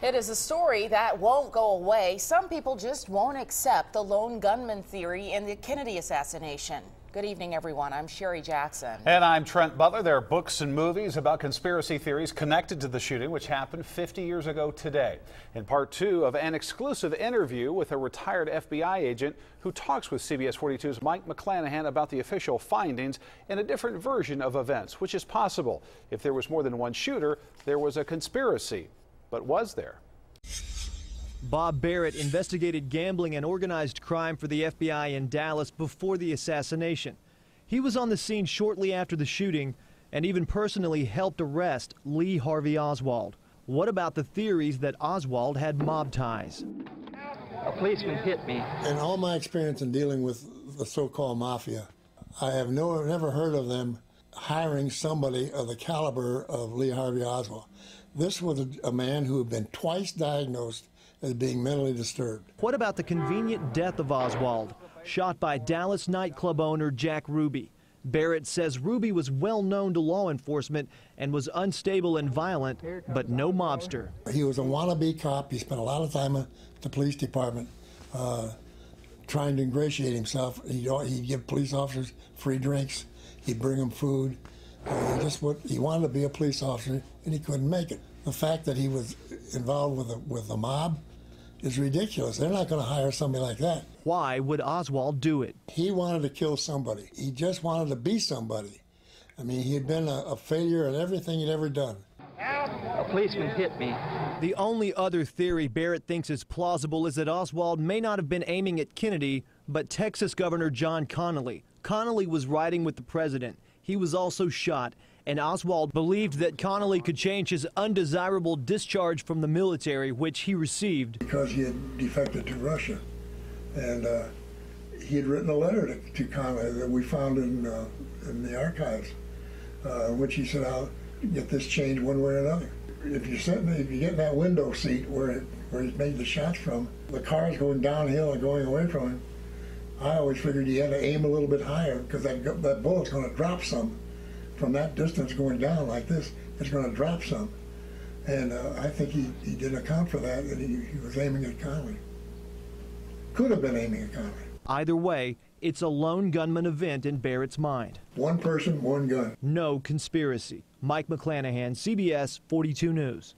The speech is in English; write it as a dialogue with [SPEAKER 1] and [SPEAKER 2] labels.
[SPEAKER 1] It is a story that won't go away. Some people just won't accept the lone gunman theory in the Kennedy assassination. Good evening, everyone. I'm Sherry Jackson.
[SPEAKER 2] And I'm Trent Butler. There are books and movies about conspiracy theories connected to the shooting, which happened 50 years ago today. In part two of an exclusive interview with a retired FBI agent who talks with CBS 42's Mike McClanahan about the official findings in a different version of events, which is possible. If there was more than one shooter, there was a conspiracy. But was there?
[SPEAKER 3] Bob Barrett investigated gambling and organized crime for the FBI in Dallas before the assassination. He was on the scene shortly after the shooting and even personally helped arrest Lee Harvey Oswald. What about the theories that Oswald had mob ties?
[SPEAKER 4] A policeman hit me.
[SPEAKER 5] In all my experience in dealing with the so-called mafia, I have no, never heard of them hiring somebody of the caliber of Lee Harvey Oswald. This was a, a man who had been twice diagnosed as being mentally disturbed.
[SPEAKER 3] What about the convenient death of Oswald, shot by Dallas nightclub owner Jack Ruby? Barrett says Ruby was well known to law enforcement and was unstable and violent, but no mobster.
[SPEAKER 5] He was a wannabe cop. He spent a lot of time at the police department uh, trying to ingratiate himself. He'd, he'd, give police officers free drinks. He'd bring them food. Uh, he just would, he wanted to be a police officer, and he couldn't make it. The fact that he was involved with a, with the mob is ridiculous. They're not going to hire somebody like that.
[SPEAKER 3] Why would Oswald do it?
[SPEAKER 5] He wanted to kill somebody. He just wanted to be somebody. I mean, he had been a, a failure at everything he'd ever done.
[SPEAKER 4] A policeman hit me.
[SPEAKER 3] The only other theory Barrett thinks is plausible is that Oswald may not have been aiming at Kennedy, but Texas Governor John Connally. Connally was riding with the president. He was also shot, and Oswald believed that Connally could change his undesirable discharge from the military, which he received.
[SPEAKER 5] Because he had defected to Russia. And uh, he had written a letter to, to Connally that we found in, uh, in the archives, uh, which he said, I'll get this changed one way or another. If you're sitting, if you get in that window seat where, it, where he's made the shots from, the car's going downhill and going away from him, I always figured you had to aim a little bit higher because that, that bullet's going to drop some from that distance going down like this, it's going to drop some. And uh, I think he, he didn't account for that, and he, he was aiming at Connally. Could have been aiming at Connally.
[SPEAKER 3] Either way, it's a lone gunman event in Barrett's mind.
[SPEAKER 5] One person, one gun.
[SPEAKER 3] No conspiracy. Mike McClanahan, CBS 42 News.